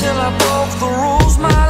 until I broke the rules. My